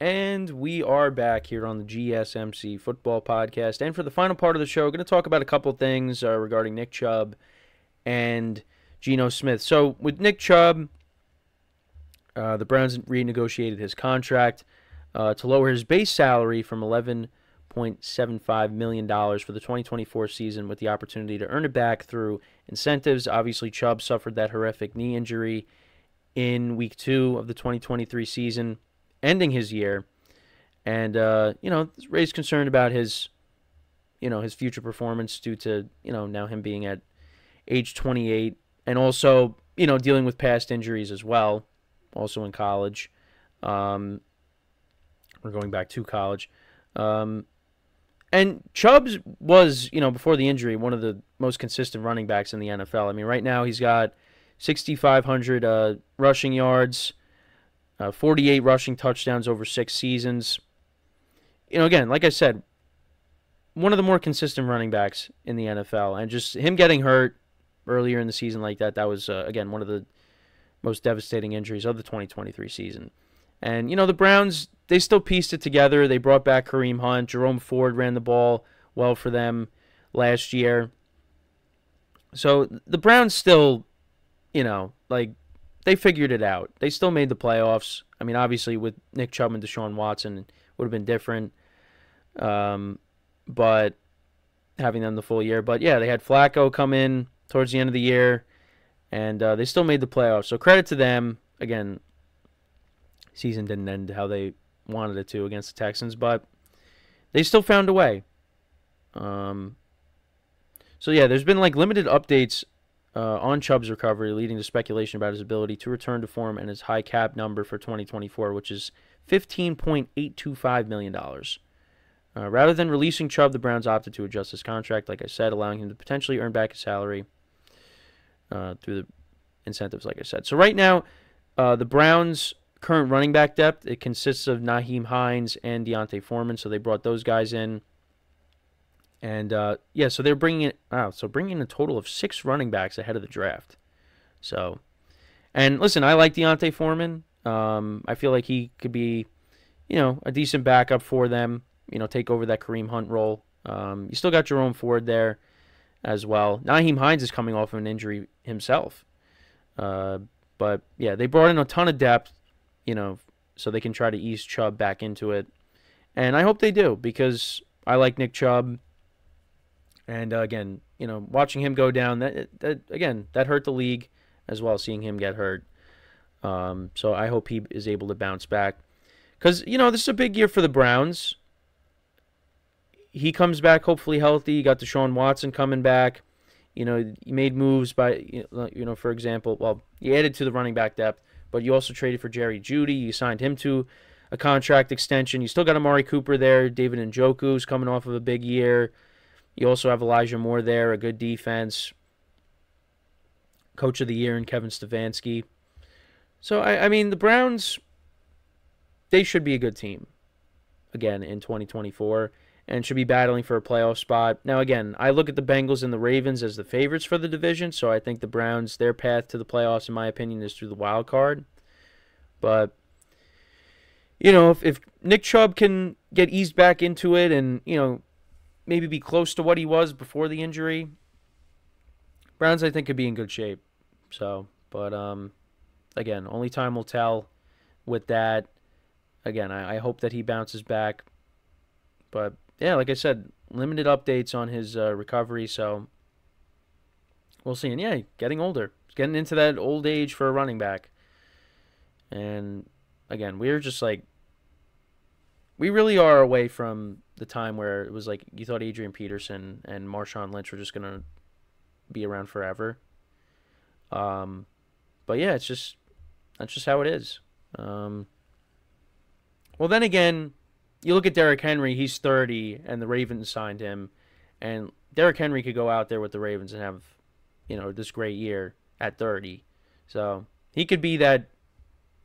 And we are back here on the GSMC Football Podcast. And for the final part of the show, we're going to talk about a couple things uh, regarding Nick Chubb and Geno Smith. So, with Nick Chubb, uh, the Browns renegotiated his contract uh, to lower his base salary from $11.75 million for the 2024 season with the opportunity to earn it back through incentives. Obviously, Chubb suffered that horrific knee injury in week two of the 2023 season ending his year, and uh, you know raised concern about his, you know, his future performance due to you know now him being at age 28 and also you know dealing with past injuries as well, also in college, um, or going back to college. Um, and Chubbs was, you know, before the injury, one of the most consistent running backs in the NFL. I mean, right now he's got 6,500 uh, rushing yards, uh, 48 rushing touchdowns over six seasons. You know, again, like I said, one of the more consistent running backs in the NFL, and just him getting hurt earlier in the season like that, that was uh, again one of the most devastating injuries of the 2023 season. And you know, the Browns they still pieced it together. They brought back Kareem Hunt, Jerome Ford ran the ball well for them last year. So the Browns still, you know, like they figured it out. They still made the playoffs. I mean, obviously with Nick Chubb and Deshaun Watson would have been different. Um, but having them the full year. But yeah, they had Flacco come in towards the end of the year, and uh, they still made the playoffs. So credit to them. Again, season didn't end how they wanted it to against the Texans, but they still found a way. Um, so yeah, there's been like limited updates uh, on Chubb's recovery, leading to speculation about his ability to return to form and his high cap number for 2024, which is $15.825 million. Uh, rather than releasing Chubb, the Browns opted to adjust his contract, like I said, allowing him to potentially earn back his salary uh, through the incentives, like I said. So right now, uh, the Browns' current running back depth it consists of Nyheim Hines and D'Onta Foreman. So they brought those guys in, and uh, yeah, so they're bringing it. So bringing a total of six running backs ahead of the draft. So, and listen, I like D'Onta Foreman. Um, I feel like he could be, you know, a decent backup for them. You know, take over that Kareem Hunt role. Um, you still got Jerome Ford there as well. Nyheim Hines is coming off of an injury himself. Uh, but yeah, they brought in a ton of depth, you know, so they can try to ease Chubb back into it. And I hope they do because I like Nick Chubb. And uh, again, you know, watching him go down, that, that again, that hurt the league as well, seeing him get hurt. Um, so I hope he is able to bounce back. Because, you know, this is a big year for the Browns. He comes back hopefully healthy. You got Deshaun Watson coming back. You know, you made moves by, you know, for example, well, you added to the running back depth, but you also traded for Jerry Jeudy. You signed him to a contract extension. You still got Amari Cooper there. David Njoku's coming off of a big year. You also have Elijah Moore there, a good defense. Coach of the year in Kevin Stefanski. So I, I mean the Browns they should be a good team again in 2024 and should be battling for a playoff spot. Now again, I look at the Bengals and the Ravens as the favorites for the division, so I think the Browns their path to the playoffs in my opinion is through the wild card. But you know, if, if Nick Chubb can get eased back into it and, you know, maybe be close to what he was before the injury, Browns I think could be in good shape. So, but um again, only time will tell with that. Again, I, I hope that he bounces back. But yeah, like I said, limited updates on his uh, recovery, so we'll see. And yeah, getting older, getting into that old age for a running back. And again, we're just like we really are away from the time where it was like you thought Adrian Peterson and Marshawn Lynch were just gonna be around forever. Um, but yeah, it's just that's just how it is. Um, well, then again, you look at Derrick Henry. He's 30, and the Ravens signed him. And Derrick Henry could go out there with the Ravens and have, you know, this great year at 30. So he could be that.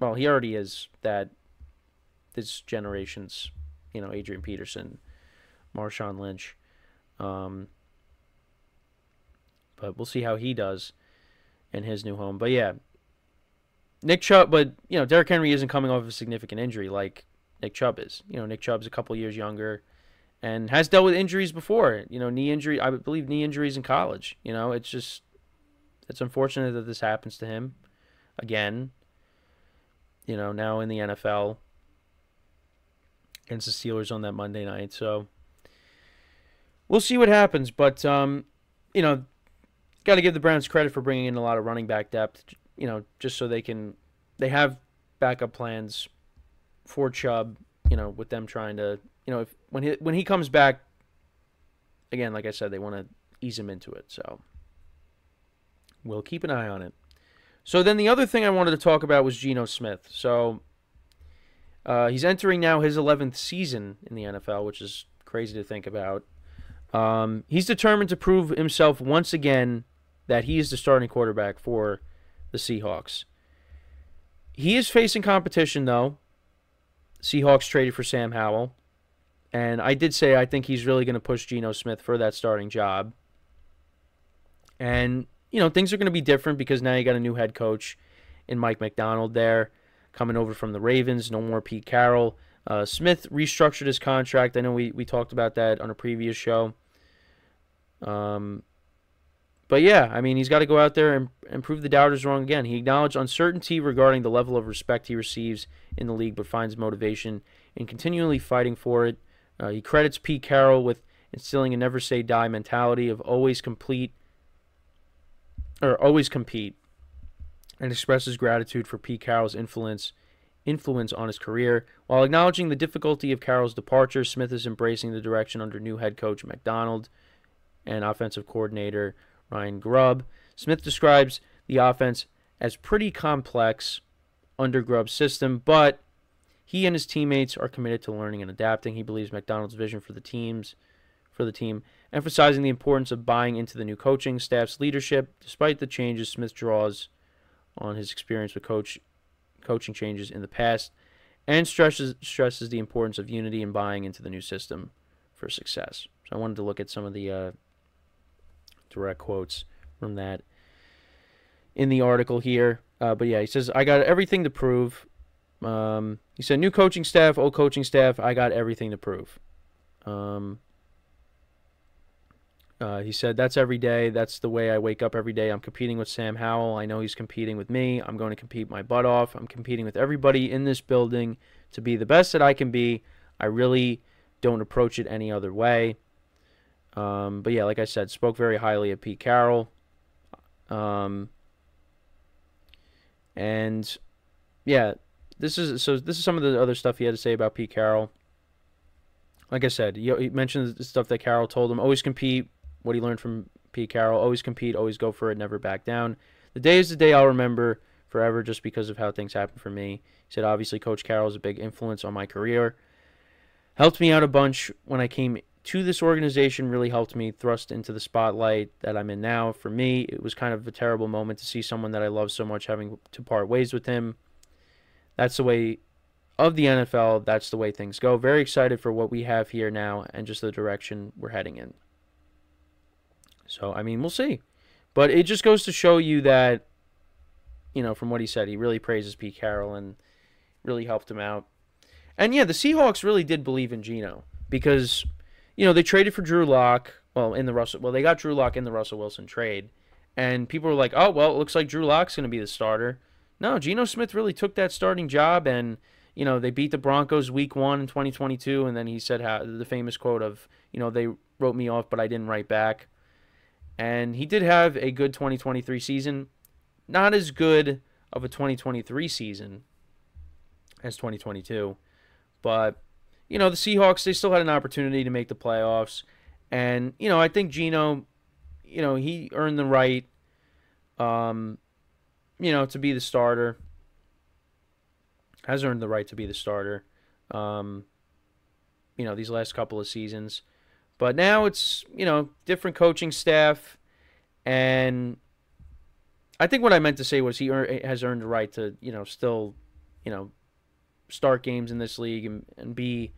Well, he already is that. This generation's, you know, Adrian Peterson, Marshawn Lynch. Um, but we'll see how he does in his new home. But yeah, Nick Chubb, but you know, Derrick Henry isn't coming off of a significant injury like Nick Chubb is. You know, Nick Chubb's a couple years younger and has dealt with injuries before. You know, knee injury, I believe knee injuries in college. You know, it's just it's unfortunate that this happens to him again. You know, now in the NFL against the Steelers on that Monday night. So we'll see what happens, but um, you know, got to give the Browns credit for bringing in a lot of running back depth. You know, just so they can they have backup plans for Chubb. You know, with them trying to you know if when he when he comes back again, like I said, they want to ease him into it. So we'll keep an eye on it. So then the other thing I wanted to talk about was Geno Smith. So uh, he's entering now his 11th season in the NFL, which is crazy to think about. Um, he's determined to prove himself once again that he is the starting quarterback for the Seahawks. He is facing competition, though. Seahawks traded for Sam Howell. And I did say I think he's really going to push Geno Smith for that starting job. And, you know, things are going to be different because now you got a new head coach in Mike Macdonald there coming over from the Ravens. No more Pete Carroll. Uh, Smith restructured his contract. I know we, we talked about that on a previous show. Um, but yeah, I mean, he's got to go out there and, and prove the doubters wrong again. He acknowledged uncertainty regarding the level of respect he receives in the league, but finds motivation in continually fighting for it. Uh, he credits Pete Carroll with instilling a never say die mentality of always complete or always compete and expresses gratitude for Pete Carroll's influence influence on his career. While acknowledging the difficulty of Carroll's departure, Smith is embracing the direction under new head coach Macdonald and offensive coordinator Ryan Grubb. Smith describes the offense as pretty complex under Grubb's system, but he and his teammates are committed to learning and adapting. He believes Macdonald's vision for the teams for the team, emphasizing the importance of buying into the new coaching staff's leadership. Despite the changes, Smith draws on his experience with coach coaching changes in the past and stresses stresses the importance of unity and buying into the new system for success. So I wanted to look at some of the uh, direct quotes from that in the article here. Uh, but yeah, he says, I got everything to prove. Um, he said, new coaching staff, old coaching staff, I got everything to prove. Um, uh, he said, that's every day. That's the way I wake up every day. I'm competing with Sam Howell. I know he's competing with me. I'm going to compete my butt off. I'm competing with everybody in this building to be the best that I can be. I really don't approach it any other way. Um, but yeah, like I said, spoke very highly of Pete Carroll. Um, and yeah, this is so. This is some of the other stuff he had to say about Pete Carroll. Like I said, he, he mentioned the stuff that Carroll told him: always compete. What he learned from Pete Carroll: always compete, always go for it, never back down. The day is the day I'll remember forever, just because of how things happened for me. He said, obviously, Coach Carroll is a big influence on my career. Helped me out a bunch when I came to this organization really helped me thrust into the spotlight that I'm in now. For me, it was kind of a terrible moment to see someone that I love so much having to part ways with him. That's the way of the NFL. That's the way things go. Very excited for what we have here now and just the direction we're heading in. So, I mean, we'll see. But it just goes to show you that, you know, from what he said, he really praises Pete Carroll and really helped him out. And yeah, the Seahawks really did believe in Geno because you know, they traded for Drew Lock. Well, in the Russell, well, they got Drew Lock in the Russell Wilson trade, and people were like, "Oh, well, it looks like Drew Lock's going to be the starter." No, Geno Smith really took that starting job, and you know they beat the Broncos Week One in 2022, and then he said how the famous quote of, "You know, they wrote me off, but I didn't write back," and he did have a good 2023 season, not as good of a 2023 season as 2022, but you know, the Seahawks, they still had an opportunity to make the playoffs. And, you know, I think Geno, you know, he earned the right, um, you know, to be the starter. Has earned the right to be the starter, um, you know, these last couple of seasons. But now it's, you know, different coaching staff. And I think what I meant to say was he earn, has earned the right to, you know, still, you know, start games in this league and, and be,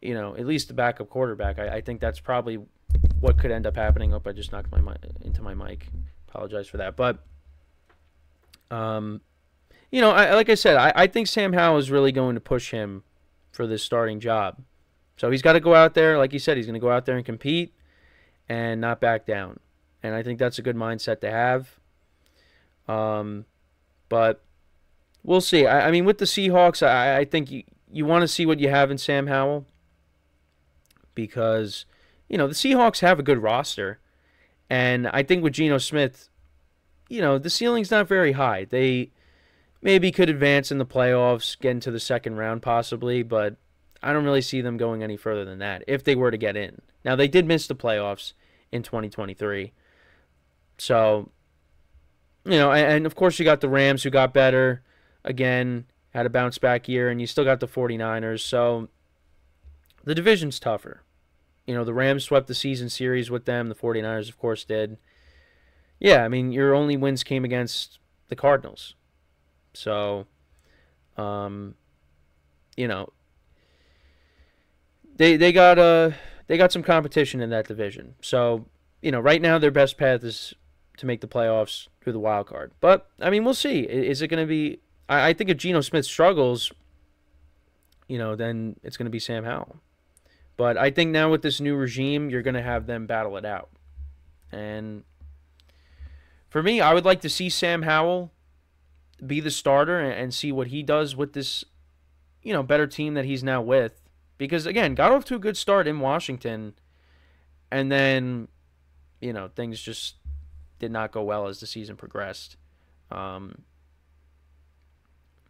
you know, at least the backup quarterback. I, I think that's probably what could end up happening. Hope I just knocked my mic into my mic. Apologize for that. But, um, you know, I, like I said, I, I think Sam Howell is really going to push him for this starting job. So he's got to go out there, like you said, he's going to go out there and compete and not back down. And I think that's a good mindset to have. Um, but we'll see. I, I mean, with the Seahawks, I, I think you, you want to see what you have in Sam Howell because, you know, the Seahawks have a good roster. And I think with Geno Smith, you know, the ceiling's not very high. They maybe could advance in the playoffs, get into the second round possibly, but I don't really see them going any further than that if they were to get in. Now, they did miss the playoffs in 2023. So, you know, and, of course, you got the Rams who got better again, had a bounce back year, and you still got the 49ers. So, the division's tougher. You know, the Rams swept the season series with them, the 49ers, of course, did. Yeah, I mean, your only wins came against the Cardinals. So, um, you know, they they got uh they got some competition in that division. So, you know, right now their best path is to make the playoffs through the wild card. But I mean, we'll see. Is it going to be? I, I think if Geno Smith struggles, you know, then it's going to be Sam Howell. But I think now with this new regime, you're going to have them battle it out. And for me, I would like to see Sam Howell be the starter and see what he does with this, you know, better team that he's now with. Because again, got off to a good start in Washington, and then, you know, things just did not go well as the season progressed. Um,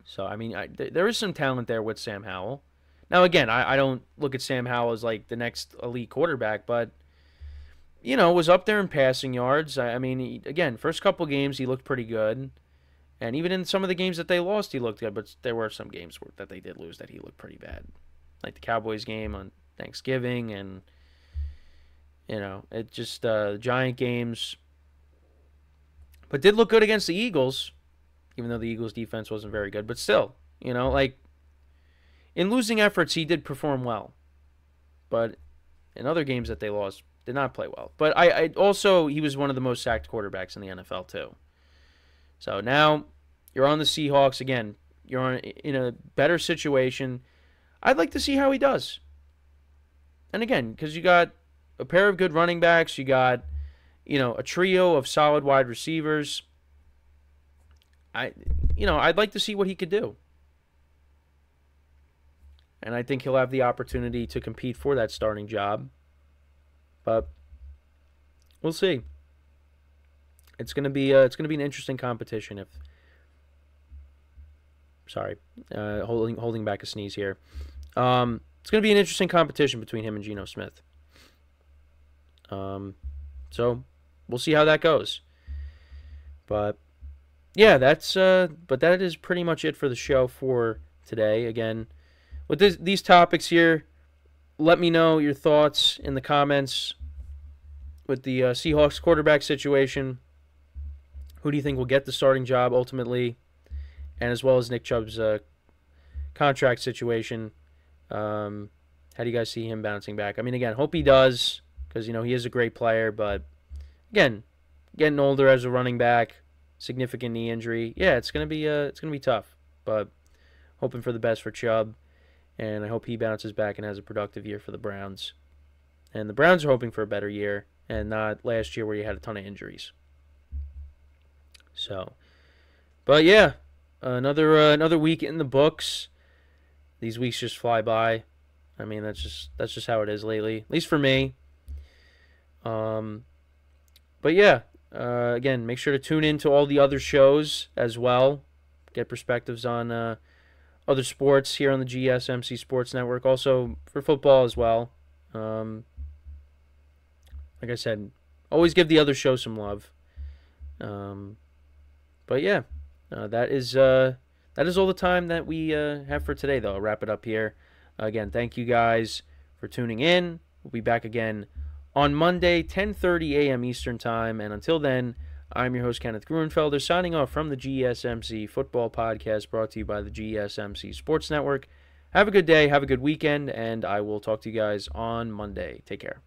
so I mean, I, th- there is some talent there with Sam Howell. Now, again, I, I don't look at Sam Howell as like the next elite quarterback, but you know, was up there in passing yards. I, I mean, he, again, first couple games he looked pretty good, and even in some of the games that they lost, he looked good. But there were some games that they did lose that he looked pretty bad, like the Cowboys game on Thanksgiving, and you know, it just uh, Giant games. But did look good against the Eagles, even though the Eagles' defense wasn't very good. But still, you know, like in losing efforts, he did perform well. But in other games that they lost, did not play well. But I, I also he was one of the most sacked quarterbacks in the NFL too. So now you're on the Seahawks again. You're in a better situation. I'd like to see how he does. And again, because you got a pair of good running backs, you got you know a trio of solid wide receivers. I you know I'd like to see what he could do and I think he'll have the opportunity to compete for that starting job. But we'll see. It's gonna be uh, it's gonna be an interesting competition. If sorry, uh, holding holding back a sneeze here. Um, it's gonna be an interesting competition between him and Geno Smith. Um, so we'll see how that goes. But yeah, that's uh, but that is pretty much it for the show for today. Again, with this, these topics here, let me know your thoughts in the comments with the uh, Seahawks quarterback situation. Who do you think will get the starting job ultimately? And as well as Nick Chubb's uh, contract situation. Um, how do you guys see him bouncing back? I mean, again, hope he does because, you know, he is a great player. But, again, getting older as a running back, significant knee injury. Yeah, it's to be uh, it's gonna be tough. But hoping for the best for Chubb and I hope he bounces back and has a productive year for the Browns. And the Browns are hoping for a better year and not last year where you had a ton of injuries. So, but yeah, another uh, another week in the books. These weeks just fly by. I mean, that's just that's just how it is lately, at least for me. Um, but yeah, uh, again, make sure to tune in to all the other shows as well. Get perspectives on uh, other sports here on the GSMC Sports Network, also for football as well. Um, like I said, always give the other show some love. Um, but yeah, uh, that is uh, that is all the time that we uh, have for today. Though I'll wrap it up here. Again, thank you guys for tuning in. We'll be back again on Monday, 10:30 a.m. Eastern Time, and until then. I'm your host, Kenneth Grunfelder, signing off from the GSMC Football Podcast brought to you by the GSMC Sports Network. Have a good day, have a good weekend, and I will talk to you guys on Monday. Take care.